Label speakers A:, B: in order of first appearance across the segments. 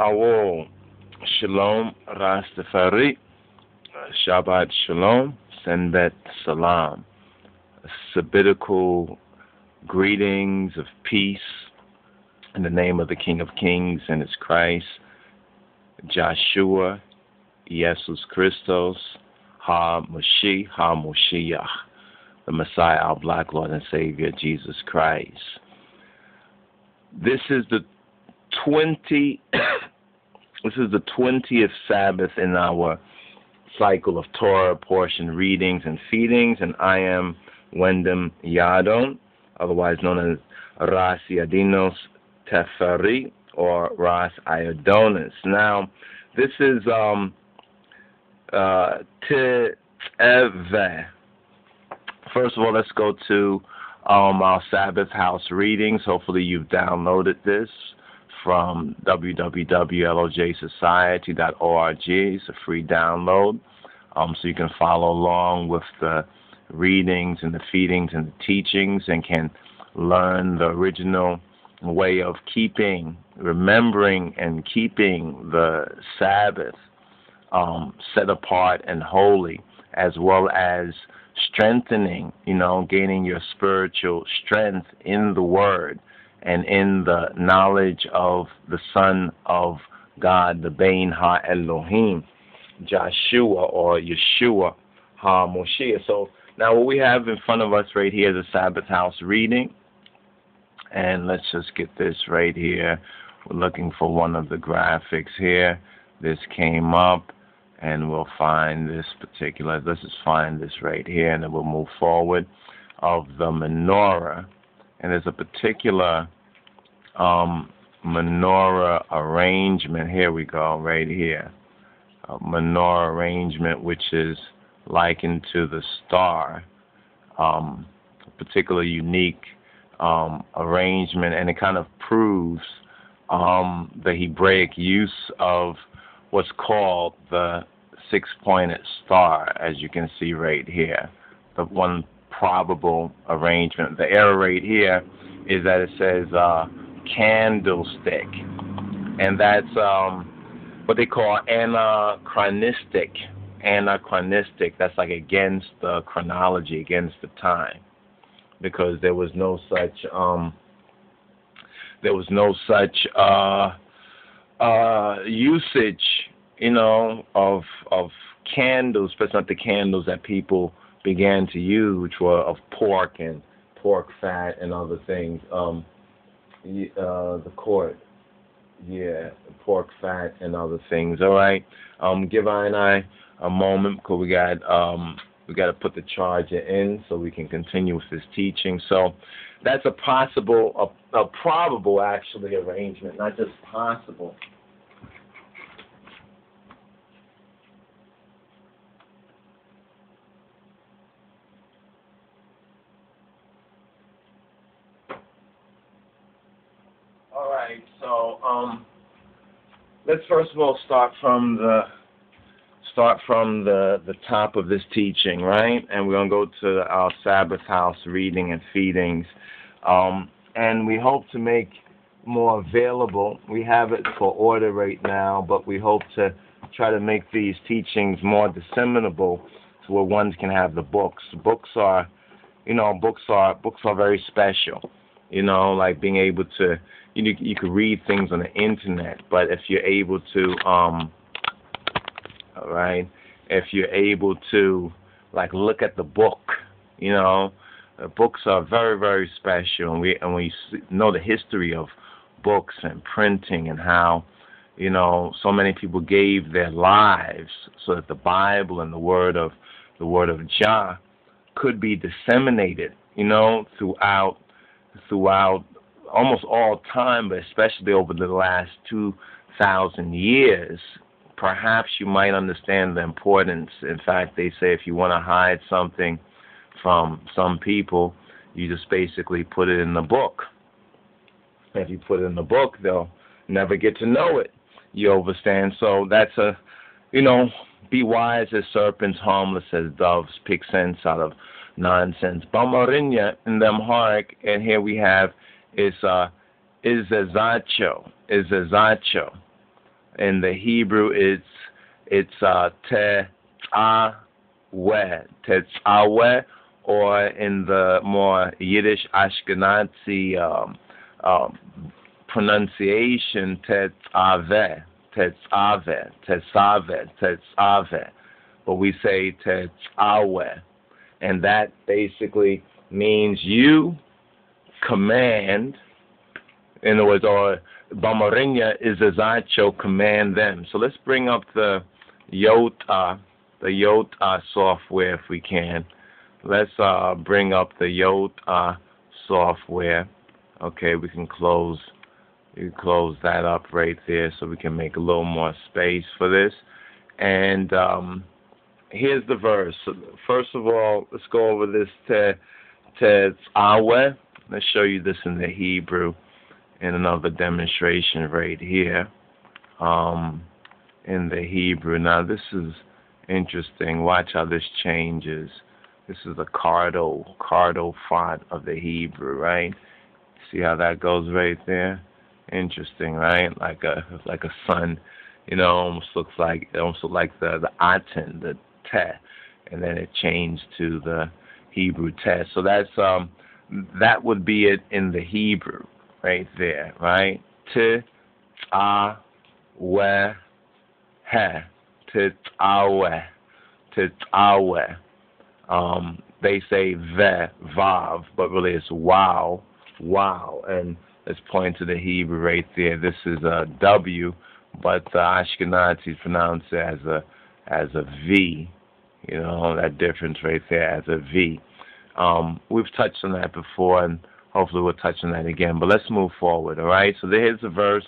A: Awo, Shalom Rastafari, Shabbat Shalom, Senbet Salam. Sabbatical greetings of peace in the name of the King of Kings and his Christ, Joshua, Jesus Christos, Ha Mashiach, Ha Moshiach, the Messiah, our black Lord and Savior, Jesus Christ. This is the 20 this is the 20th Sabbath in our cycle of Torah portion readings and feedings, and I am Wendem Yadon, otherwise known as Ras Yadinos Teferi or Ras Iodonis. Now, this is um, uh, Te'eve. First of all, let's go to um, our Sabbath house readings. Hopefully, you've downloaded this from www.lojsociety.org. It's a free download, um, so you can follow along with the readings and the feedings and the teachings and can learn the original way of keeping, remembering, and keeping the Sabbath um, set apart and holy, as well as strengthening, you know, gaining your spiritual strength in the Word and in the knowledge of the Son of God, the Bain Ha Elohim, Joshua or Yeshua Ha Moshe. So now what we have in front of us right here is a Sabbath house reading. And let's just get this right here. We're looking for one of the graphics here. This came up and we'll find this particular, let's just find this right here and then we'll move forward of the menorah and there's a particular um, menorah arrangement. Here we go, right here. A menorah arrangement, which is likened to the star. Um, a particular unique um, arrangement, and it kind of proves um, the Hebraic use of what's called the six pointed star, as you can see right here. The one probable arrangement. The error right here is that it says uh, candlestick, and that's um, what they call anachronistic. Anachronistic. That's like against the chronology, against the time, because there was no such um, there was no such uh, uh, usage, you know, of of candles, especially not the candles that people began to use, which were of pork and pork fat and other things. Um, uh, the court, yeah, pork fat and other things. All right, um, give I and I a moment because we got um, we got to put the charger in so we can continue with this teaching. So that's a possible, a, a probable actually arrangement, not just possible. um, let's first of all start from the start from the the top of this teaching, right? And we're gonna go to our Sabbath house reading and feedings, um, and we hope to make more available. We have it for order right now, but we hope to try to make these teachings more disseminable to where ones can have the books. Books are, you know, books are books are very special. You know, like being able to you know, you could read things on the internet, but if you're able to, um, all right, if you're able to, like, look at the book, you know, books are very, very special, and we and we know the history of books and printing and how, you know, so many people gave their lives so that the Bible and the word of the word of Jah could be disseminated, you know, throughout throughout almost all time, but especially over the last 2,000 years, perhaps you might understand the importance. In fact, they say if you want to hide something from some people, you just basically put it in the book. If you put it in the book, they'll never get to know it. You understand? So that's a, you know, be wise as serpents, harmless as doves, pick sense out of nonsense. Bamarinya in them heart, and here we have is uh, Izazacho. Izazacho. In the Hebrew, it's it's uh, te'aweh, te'aweh, or in the more Yiddish Ashkenazi um, um, pronunciation, tetzaveh, tetzaveh, tetzaveh, tetzaveh. But we say tetzaweh. And that basically means you command, in other words, or Bamarinya is a Azacho, command them. So let's bring up the Yota, the Yota software if we can. Let's uh, bring up the Yota software. Okay, we can close you close that up right there so we can make a little more space for this. And um, here's the verse. First of all, let's go over this to Tetzaweh. Let's show you this in the Hebrew in another demonstration right here. Um, in the Hebrew. Now this is interesting. Watch how this changes. This is the Cardo, Cardo font of the Hebrew, right? See how that goes right there? Interesting, right? Like a like a sun, you know, almost looks like almost like the the aten, the te, and then it changed to the Hebrew te. So that's um that would be it in the Hebrew right there, right? To T a we he titawe titawe. Um, they say ve vav, but really it's wow, wow, and let's point to the Hebrew right there. This is a W, but the Ashkenazis pronounce it as a as a V. You know that difference right there as a V. Um, we've touched on that before, and hopefully we'll touch on that again. But let's move forward. All right. So there's a verse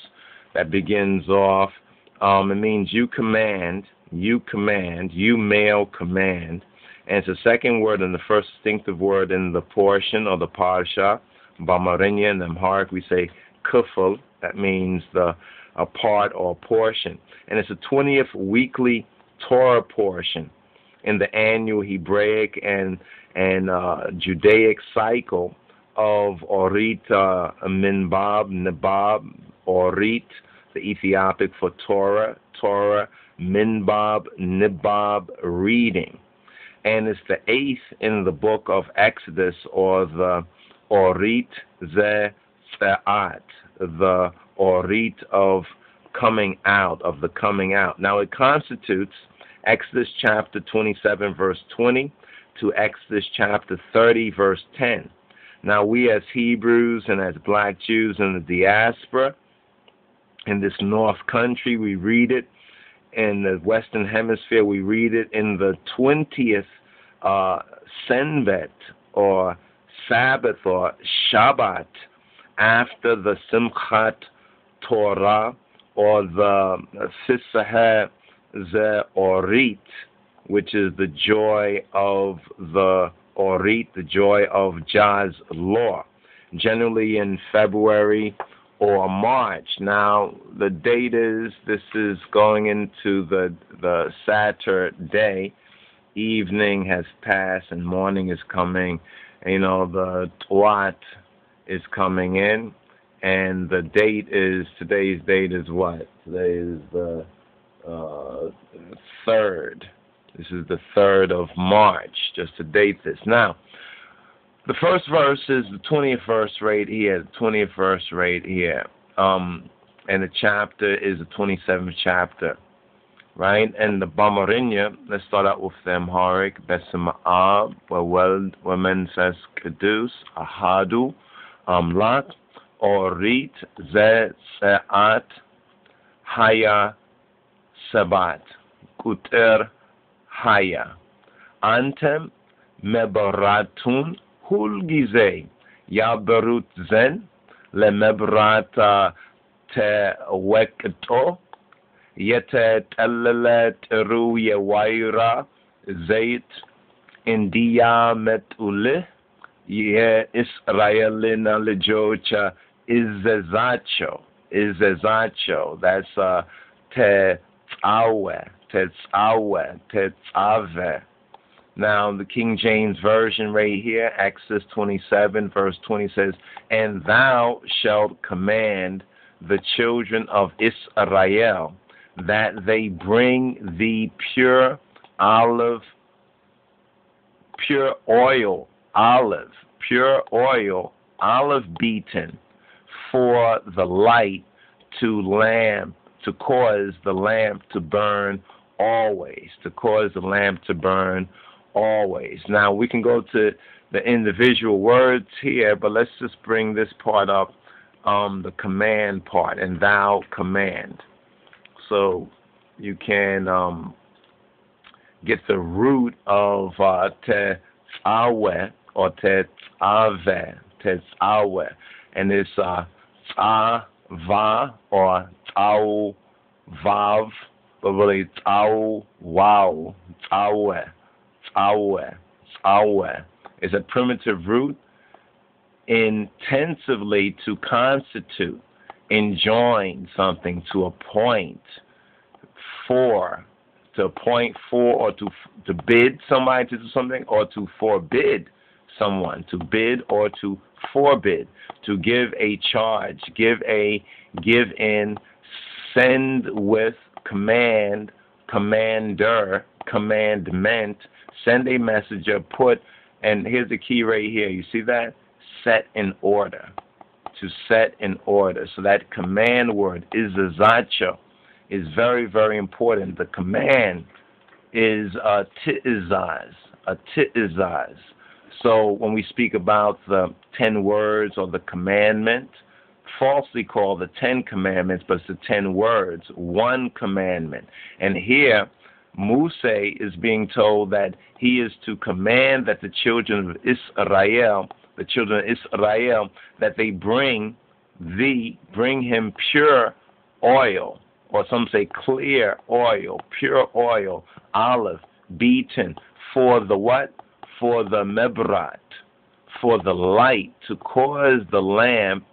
A: that begins off. Um, it means you command, you command, you male command, and it's the second word and the first distinctive word in the portion or the parsha. Bamarinya in Amharic, we say kufel. That means the a part or portion. And it's the 20th weekly Torah portion in the annual Hebraic and and uh, Judaic cycle of Orit uh, Minbab, Nabab, Orit, the Ethiopic for Torah, Torah, Minbab, Nibab reading. And it's the eighth in the book of Exodus or the Orit Ze the Orit of coming out, of the coming out. Now it constitutes Exodus chapter 27, verse 20 to Exodus chapter 30, verse 10. Now, we as Hebrews and as black Jews in the diaspora in this North Country, we read it. In the Western Hemisphere, we read it in the 20th uh, Senvet or Sabbath or Shabbat after the Simchat Torah or the Sisaheh Ze Orit, which is the joy of the Orit, the joy of Jah's law, generally in February or March. Now, the date is this is going into the the Saturday. Evening has passed and morning is coming you know, the Twat is coming in, and the date is today's date is what? Today is the uh, third. This is the third of March, just to date this. Now, the first verse is the 20th verse right here, the 20th verse right here. Um, and the chapter is the 27th chapter right? And the Bamarinya, let's start out with the Amharic, Besima'ab, Waweld, Wamenses Kedus, Ahadu, Amlat, Orit, Ze, Se'at, Haya, ሰባት ቁጥር ሃያ። አንተም መብራቱን ሁልጊዜ ያበሩት ዘንድ ለመብራት ተወቅጦ የተጠለለ ጥሩ የዋይራ ዘይት እንዲያመጡልህ የእስራኤልን ልጆች እዘዛቸው እዘዛቸው። That's tetzaweh tetzaweh tetzaveh now the King James version right here Exodus 27 verse 20 says and thou shalt command the children of Israel that they bring the pure olive, pure oil, olive, pure oil, olive beaten for the light to lamp, to cause the lamp to burn always, to cause the lamp to burn always. Now we can go to the individual words here, but let's just bring this part up, um, the command part, and thou command. So you can um, get the root of uh, te'awe or te'ave, te'awe, and it's uh, or ta'u vav, but really ta'u wow, ta'we, ta'we, ta'we is a primitive root intensively to constitute, enjoin something to a point for, to appoint for, or to to bid somebody to do something, or to forbid someone, to bid or to forbid, to give a charge, give a give in, send with command, commander, commandment, send a messenger, put and here's the key right here. You see that? Set in order. To set in order. So that command word is the zacho is very, very important. The command is a ti'izaz, a ti'izaz. So when we speak about the ten words or the commandment, falsely called the Ten Commandments, but it's the ten words, one commandment. And here Muse is being told that he is to command that the children of Israel, the children of Israel, that they bring the bring him pure oil, or some say clear oil, pure oil, olive, beaten for the what? For the mebrat, for the light, to cause the lamp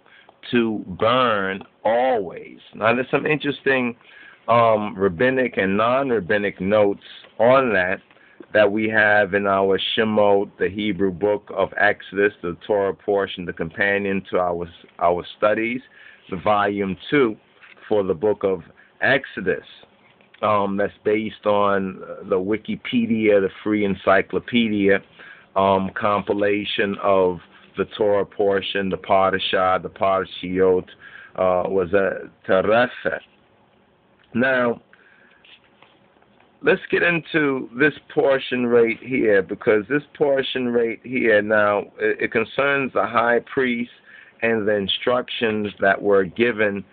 A: to burn always. Now there's some interesting um, rabbinic and non-rabbinic notes on that that we have in our Shemot, the Hebrew book of Exodus, the Torah portion, the companion to our our studies, the volume two for the book of Exodus. Um, that's based on the Wikipedia, the free encyclopedia um, compilation of the Torah portion, the Parashah, the Parashiot, uh, was a Terefet. Now, let's get into this portion right here because this portion right here now it, it, concerns the high priest and the instructions that were given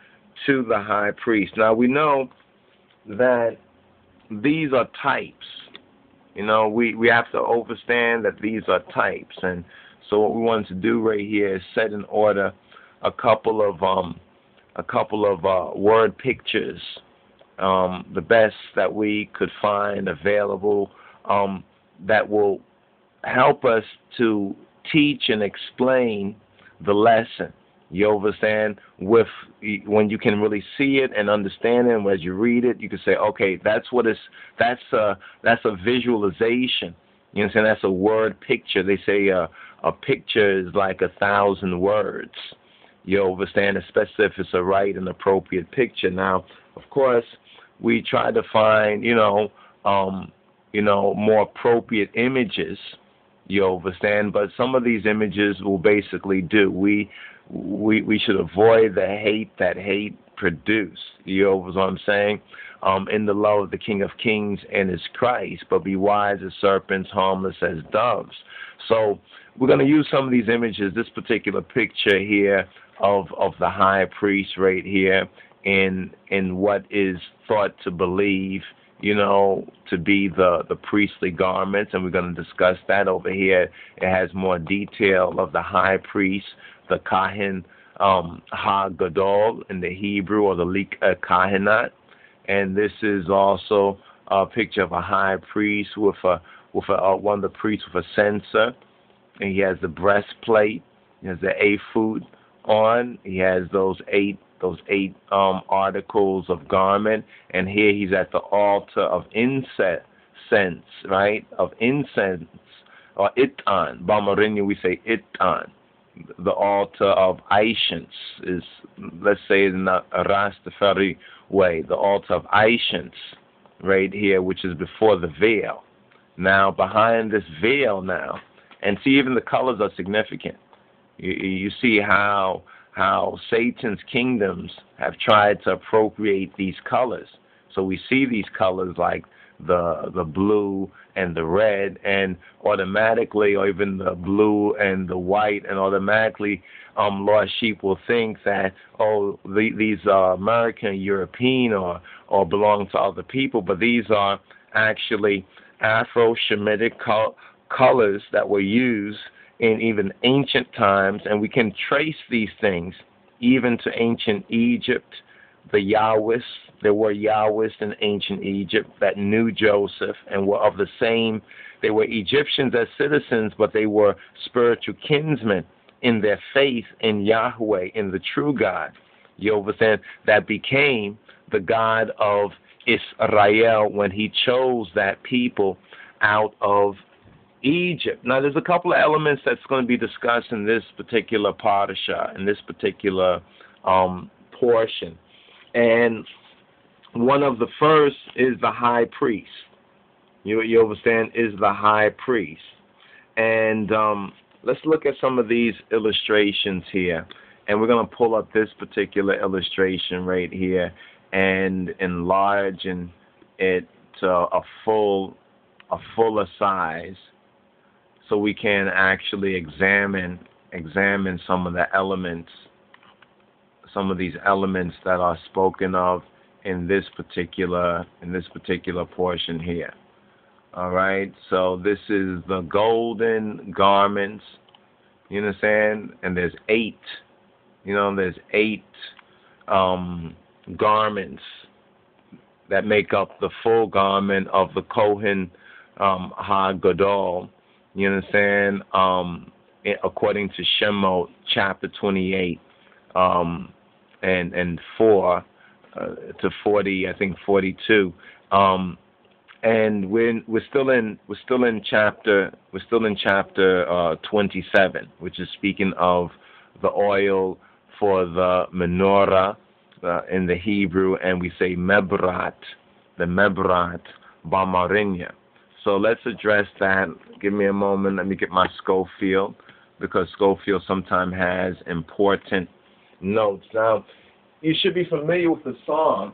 A: to the high priest. Now we know that these are types. You know, we, we have to understand that these are types and so what we wanted to do right here is set in order a couple of um a couple of uh, word pictures um, the best that we could find available um, that will help us to teach and explain the lesson. You understand? With when you can really see it and understand it, and as you read it, you can say, okay, that's what it's. That's a that's a visualization. You know, saying That's a word picture. They say uh, a picture is like a thousand words. You understand? Especially if it's a right and appropriate picture. Now, of course, we try to find, you know, um, you know, more appropriate images. You understand? But some of these images will basically do. We we we should avoid the hate that hate produce. You know what I'm saying? Um, in the love of the King of Kings and His Christ, but be wise as serpents, harmless as doves. So we're going to use some of these images. This particular picture here of of the high priest right here in in what is thought to believe, you know, to be the the priestly garments, and we're going to discuss that over here. It has more detail of the high priest, the kahin um, ha gadol in the Hebrew or the lik uh, kahinat, and this is also a picture of a high priest with a with a, uh, one of the priests with a censer, and he has the breastplate, he has the ephod on, he has those eight those eight um, articles of garment, and here he's at the altar of incense, right? Of incense or itan. Bamarinha we say itan. The altar of Ancients is, let's say, in the Rastafari way, the altar of Ancients right here, which is before the veil. Now, behind this veil now, and see, even the colors are significant. You, you see how how Satan's kingdoms have tried to appropriate these colors. So we see these colors like the the blue and the red, and automatically, or even the blue and the white, and automatically, um, lost sheep will think that oh, the, these are American, European, or or belong to other people, but these are actually Afro-Shemitic col- colors that were used in even ancient times, and we can trace these things even to ancient Egypt, the Yahwist. There were Yahwists in ancient Egypt that knew Joseph and were of the same. They were Egyptians as citizens, but they were spiritual kinsmen in their faith in Yahweh, in the true God. Understand? That became the God of Israel when he chose that people out of Egypt. Now, there's a couple of elements that's going to be discussed in this particular parasha, in this particular um, portion. And one of the first is the high priest. You, you understand? Is the high priest. And um, let's look at some of these illustrations here. And we're going to pull up this particular illustration right here and enlarge and it to a full a fuller size so we can actually examine examine some of the elements some of these elements that are spoken of in this particular in this particular portion here. All right? So this is the golden garments. You understand? And there's eight you know there's eight um, garments that make up the full garment of the Kohen um, HaGadol you understand? Um, according to Shemot chapter 28 um, and and four uh, to 40, I think 42. Um, and we're we're still in we're still in chapter we're still in chapter uh, 27, which is speaking of the oil for the menorah uh, in the Hebrew, and we say mebrat, the mebrat bamarinya. So let's address that. Give me a moment. Let me get my Scofield because Scofield sometimes has important notes. Now, you should be familiar with the song.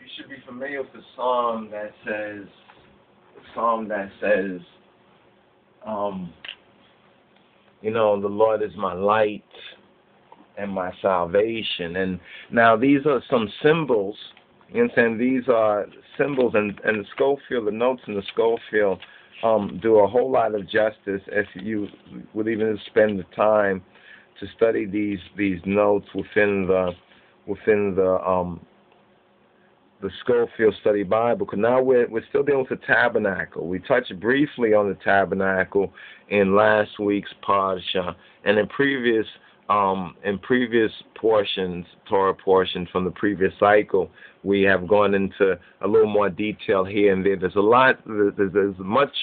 A: You should be familiar with the song that says, the song that says, um, you know, the Lord is my light and my salvation. And now these are some symbols. You understand? These are symbols, and and the Scofield, the notes in the Scofield, um, do a whole lot of justice if you would even spend the time to study these these notes within the within the um, the Scofield Study Bible. Because now we're we're still dealing with the tabernacle. We touched briefly on the tabernacle in last week's parsha, and in previous um, in previous portions, Torah portions from the previous cycle, we have gone into a little more detail here and there. There's a lot, there's, there's much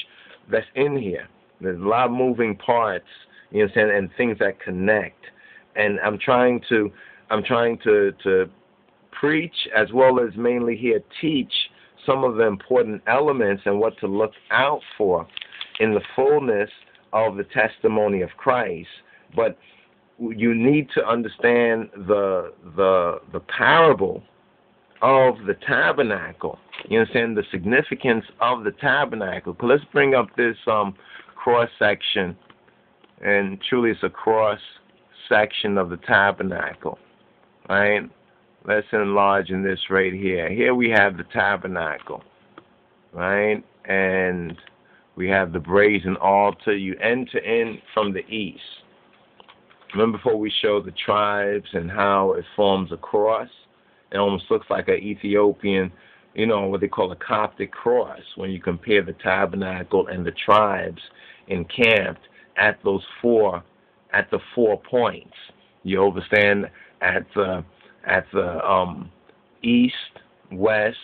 A: that's in here. There's a lot of moving parts, you know, and things that connect. And I'm trying to, I'm trying to, to preach as well as mainly here teach some of the important elements and what to look out for in the fullness of the testimony of Christ. But you need to understand the the the parable of the tabernacle. You understand the significance of the tabernacle. But let's bring up this um, cross section, and truly it's a cross section of the tabernacle. Right? Let's enlarge in this right here. Here we have the tabernacle, right? And we have the brazen altar. You enter in from the east Remember before we showed the tribes and how it forms a cross? It almost looks like an Ethiopian, you know, what they call a Coptic cross when you compare the tabernacle and the tribes encamped at those four at the four points. You understand at the at the um, east, west,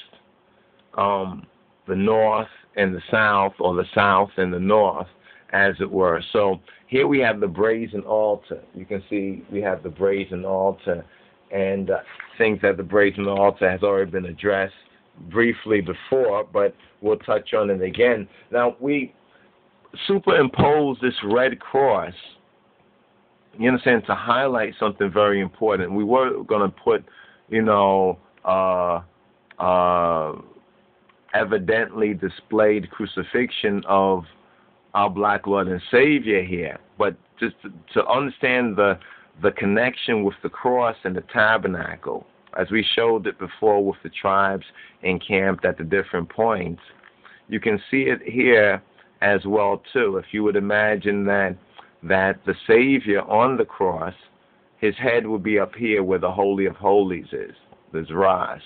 A: um, the north and the south, or the south and the north, as it were. So here we have the brazen altar. You can see we have the brazen altar, and uh, think that the brazen altar has already been addressed briefly before, but we'll touch on it again. Now we superimpose this red cross. You understand to highlight something very important. We were going to put, you know, uh, uh, evidently displayed crucifixion of our black Lord and Savior here, but just to, to understand the the connection with the cross and the tabernacle, as we showed it before with the tribes encamped at the different points, you can see it here as well too. If you would imagine that that the Savior on the cross, his head would be up here where the Holy of Holies is. There's Ras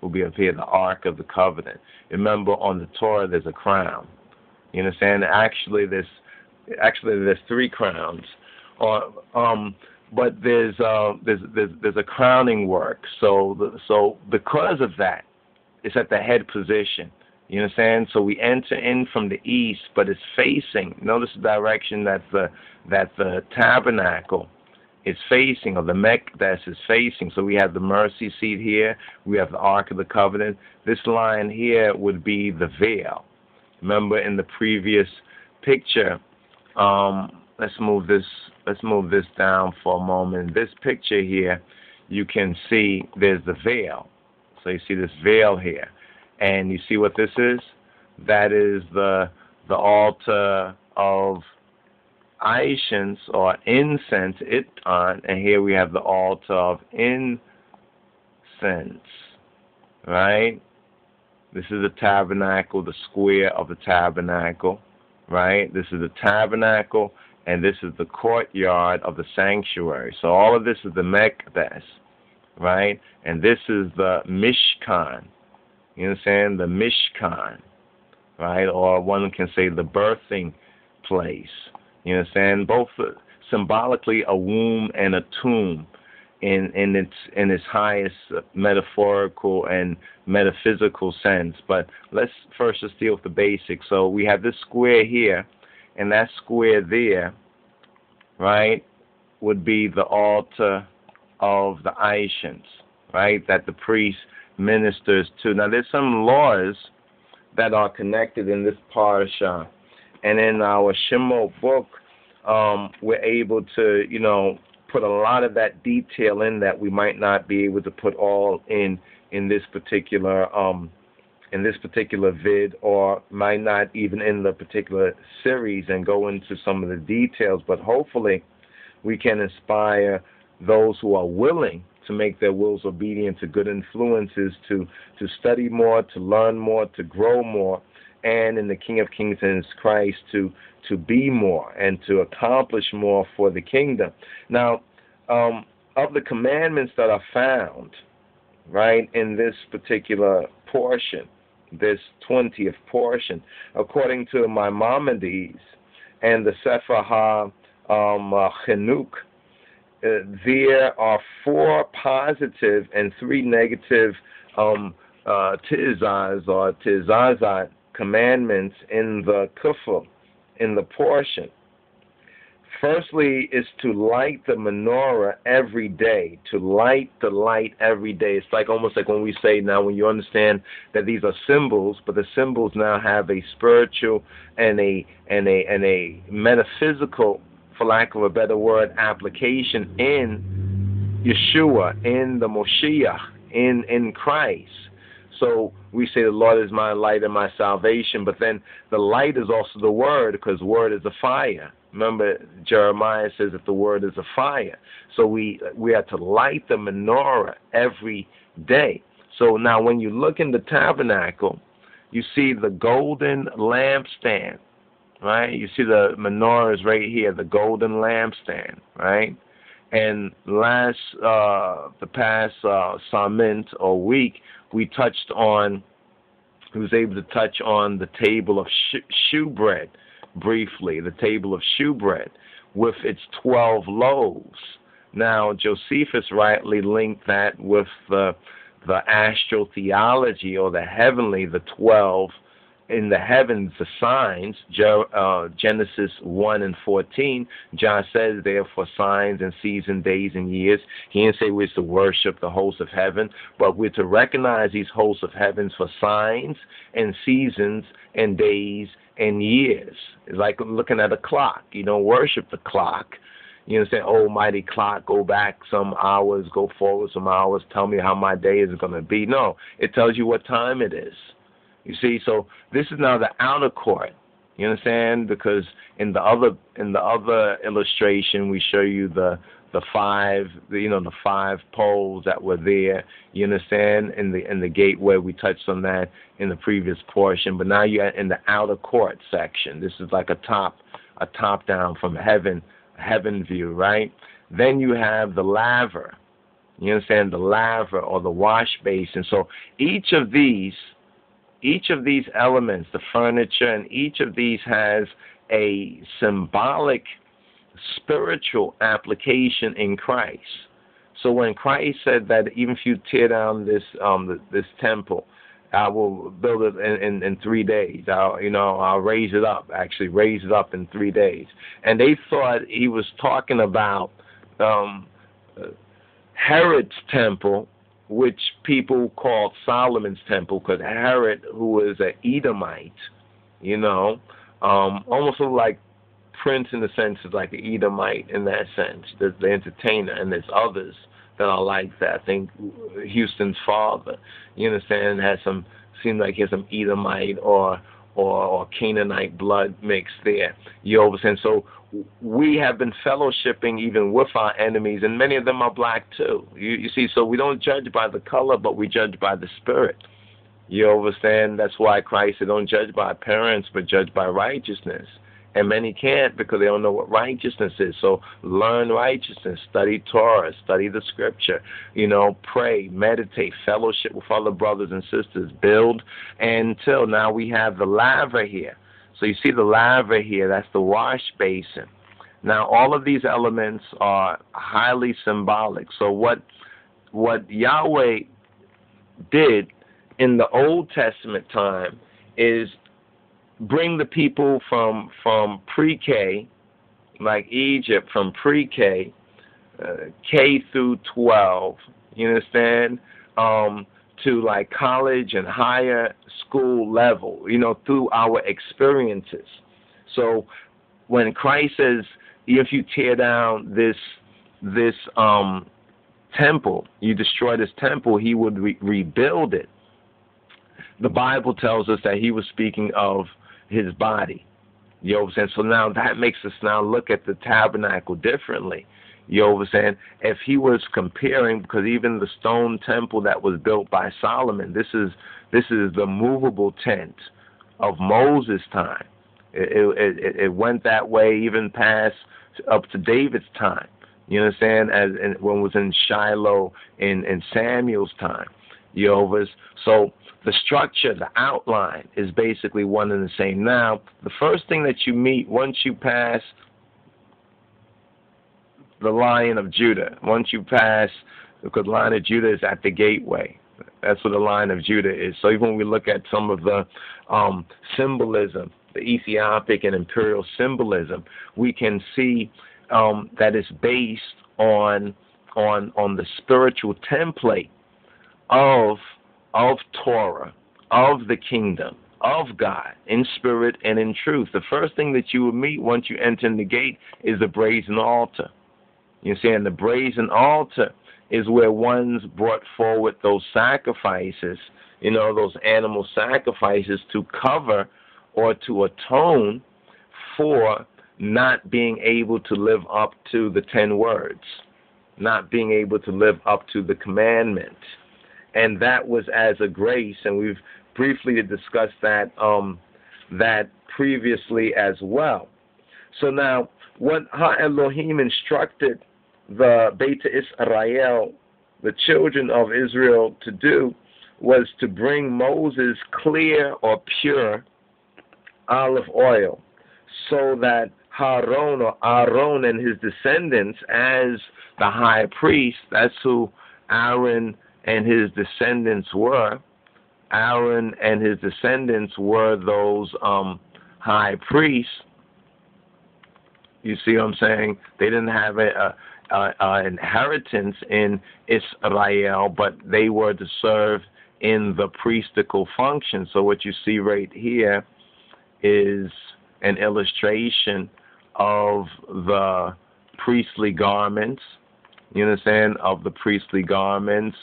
A: will be up here, the Ark of the Covenant. Remember, on the Torah, there's a crown. You understand? Actually, there's actually there's three crowns. Uh, um, but there's, uh, there's there's there's a crowning work. So the, so because of that, it's at the head position. You understand? So we enter in from the east, but it's facing. Notice the direction that the that the tabernacle is facing, or the Mekdesh is facing. So we have the mercy seat here. We have the Ark of the Covenant. This line here would be the veil. Remember in the previous picture, um, let's move this let's move this down for a moment. This picture here, you can see there's the veil. So you see this veil here. And you see what this is? That is the the altar of Aishans or incense, it on, and here we have the altar of incense. Right? This is the tabernacle, the square of the tabernacle, right? This is the tabernacle, and this is the courtyard of the sanctuary. So all of this is the Mekdes, right? And this is the Mishkan. You understand? The Mishkan, right? Or one can say the birthing place. You understand? Both uh, symbolically a womb and a tomb in in its in its highest metaphorical and metaphysical sense. But let's first just deal with the basics. So we have this square here, and that square there, right, would be the altar of the Aishans, right, that the priest ministers to. Now there's some laws that are connected in this parsha, and in our Shemot book, um, we're able to, you know, put a lot of that detail in that we might not be able to put all in in this particular um, in this particular vid or might not even in the particular series and go into some of the details but hopefully we can inspire those who are willing to make their wills obedient to good influences to to study more to learn more to grow more and in the King of Kings and Christ to to be more and to accomplish more for the kingdom. Now, um, of the commandments that are found, right, in this particular portion, this 20th portion, according to Maimonides and the Sefer um, uh, uh, there are four positive and three negative um, uh, tizaz or tizazat commandments in the kufr, in the portion. Firstly, is to light the menorah every day. To light the light every day. It's like almost like when we say now, when you understand that these are symbols, but the symbols now have a spiritual and a and a and a metaphysical, for lack of a better word, application in Yeshua, in the Moshiach, in in Christ. So we say the Lord is my light and my salvation, but then the light is also the word because word is a fire. Remember, Jeremiah says that the word is a fire. So we we have to light the menorah every day. So now when you look in the tabernacle, you see the golden lampstand, right? You see the menorah is right here, the golden lampstand, right? And last, uh, the past uh, summit or week, we touched on, he was able to touch on the table of sh- shewbread briefly, the table of shewbread with its 12 loaves. Now, Josephus rightly linked that with the, the astral theology or the heavenly, the 12 in the heavens the signs, uh, Genesis 1 and 14, John says there for signs and seasons, days and years. He didn't say we're to worship the hosts of heaven, but we're to recognize these hosts of heavens for signs and seasons and days and years. It's like looking at a clock. You don't worship the clock. You understand? Almighty clock, go back some hours, go forward some hours, tell me how my day is going to be. No, it tells you what time it is. You see, so this is now the outer court. You understand? Because in the other in the other illustration, we show you the the five, you know, the five poles that were there. You understand? In the in the gateway, we touched on that in the previous portion. But now you're in the outer court section. This is like a top a top down from heaven heaven view, right? Then you have the laver. You understand the laver or the wash basin. So each of these each of these elements, the furniture, and each of these has a symbolic spiritual application in Christ. So when Christ said that even if you tear down this um, this temple, I will build it in, in, in three days. I'll you know I'll raise it up. Actually, raise it up in three days. And they thought he was talking about um, Herod's temple which people called Solomon's temple, because Herod, who was an Edomite, you know, um, almost like Prince in the sense of like an Edomite in that sense, the, the entertainer, and there's others that are like that. I think Houston's father, you understand, has some seems like he has some Edomite or or, or Canaanite blood mixed there. You understand? So we have been fellowshipping even with our enemies, and many of them are black too. You, you see, so we don't judge by the color, but we judge by the spirit. You understand? That's why Christ said, "Don't judge by appearance, but judge by righteousness." And many can't because they don't know what righteousness is. So learn righteousness, study Torah, study the scripture, you know, pray, meditate, fellowship with other brothers and sisters, build until now we have the laver here. So you see the laver here, that's the wash basin. Now all of these elements are highly symbolic. So what what Yahweh did in the Old Testament time is bring the people from from pre-K, like Egypt, from pre-K, uh, K through 12. You understand? Um, to like college and higher school level. You know, through our experiences. So when Christ says, if you tear down this this um, temple, you destroy this temple, he would re- rebuild it. The Bible tells us that he was speaking of his body. You know what I'm saying? So now that makes us now look at the tabernacle differently. You know what I'm saying? If he was comparing, because even the stone temple that was built by Solomon, this is this is the movable tent of Moses' time. It, it, it went that way even past up to David's time. You understand? As in, when was in Shiloh in in Samuel's time. Know, so the structure, the outline is basically one and the same. Now, the first thing that you meet once you pass the Lion of Judah, once you pass, because the Lion of Judah is at the gateway. That's what the Lion of Judah is. So even when we look at some of the um, symbolism, the Ethiopic and imperial symbolism, we can see um, that it's based on on on the spiritual template of of Torah, of the kingdom, of God, in spirit and in truth. The first thing that you will meet once you enter in the gate is the brazen altar. You see, and the brazen altar is where ones brought forward those sacrifices, you know, those animal sacrifices to cover or to atone for not being able to live up to the ten words, not being able to live up to the commandment and that was as a grace, and we've briefly discussed that um, that previously as well. So now, what Ha Elohim instructed the Beta Israel, the children of Israel, to do was to bring Moses clear or pure olive oil, so that Haron or Aaron and his descendants, as the high priest, that's who Aaron and his descendants were, Aaron and his descendants were those um, high priests. You see what I'm saying? They didn't have a, a, a, a inheritance in Israel, but they were to serve in the priestical function. So what you see right here is an illustration of the priestly garments. You understand? Of the priestly garments.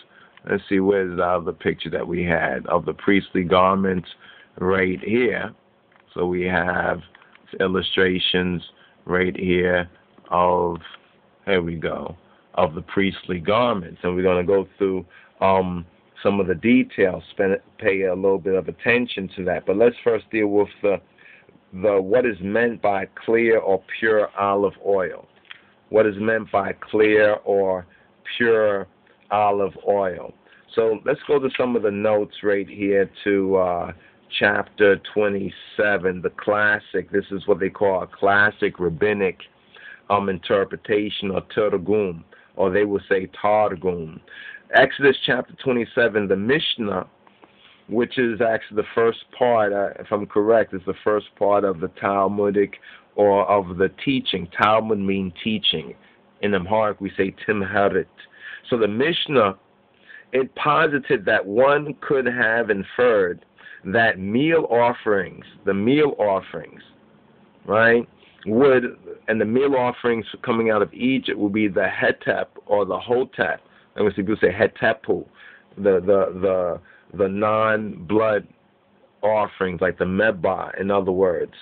A: Let's see, where's the other picture that we had of the priestly garments right here. So we have illustrations right here of, here we go, of the priestly garments. And we're going to go through um, some of the details, spend, pay a little bit of attention to that. But let's first deal with the, the what is meant by clear or pure olive oil. What is meant by clear or pure olive oil. So let's go to some of the notes right here to uh, chapter 27, the classic. This is what they call a classic rabbinic um, interpretation or targum, or they will say targum. Exodus chapter 27, the Mishnah, which is actually the first part, uh, if I'm correct, is the first part of the Talmudic or of the teaching. Talmud means teaching. In Amharic, we say Timharit. So the Mishnah, it posited that one could have inferred that meal offerings, the meal offerings, right, would, and the meal offerings coming out of Egypt would be the hetep or the hotep and when people say hetepu, the the the the non-blood offerings, like the mebah, in other words,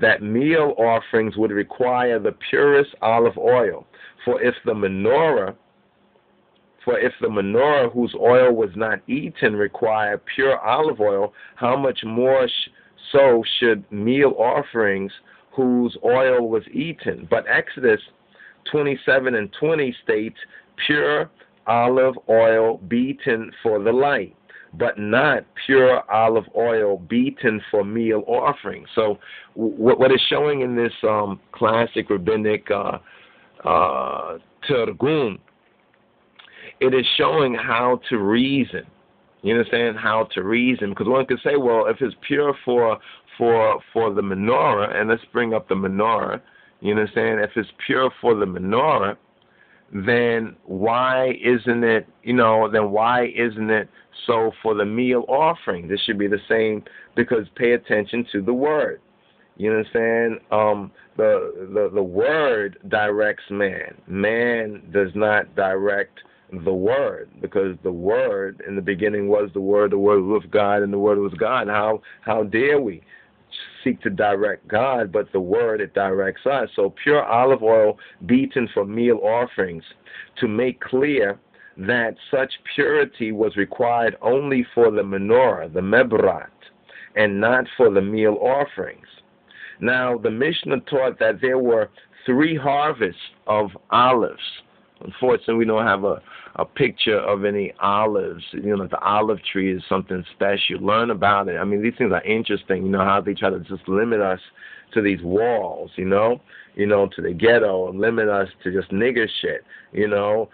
A: that meal offerings would require the purest olive oil. For if the menorah, for if the menorah whose oil was not eaten require pure olive oil, how much more sh- so should meal offerings whose oil was eaten? But Exodus 27 and 20 states, pure olive oil beaten for the light, but not pure olive oil beaten for meal offerings. So, what, what is showing in this um, classic rabbinic uh, uh, Targum, it is showing how to reason. You understand how to reason? Because one could say, well, if it's pure for for for the menorah, and let's bring up the menorah. You understand? If it's pure for the menorah, then why isn't it, you know, then why isn't it so for the meal offering? This should be the same because pay attention to the word. You understand? Um, the, the the word directs man. Man does not direct the word because the word in the beginning was the word, the word was God, and the word was God. How how dare we? seek to direct God, but the word it directs us. So pure olive oil beaten for meal offerings to make clear that such purity was required only for the menorah, the mebrat, and not for the meal offerings. Now, the Mishnah taught that there were three harvests of olives. Unfortunately, we don't have a a picture of any olives. You know, the olive tree is something special. You learn about it. I mean, these things are interesting. You know how they try to just limit us to these walls. You know, you know, to the ghetto, and limit us to just nigger shit. You know,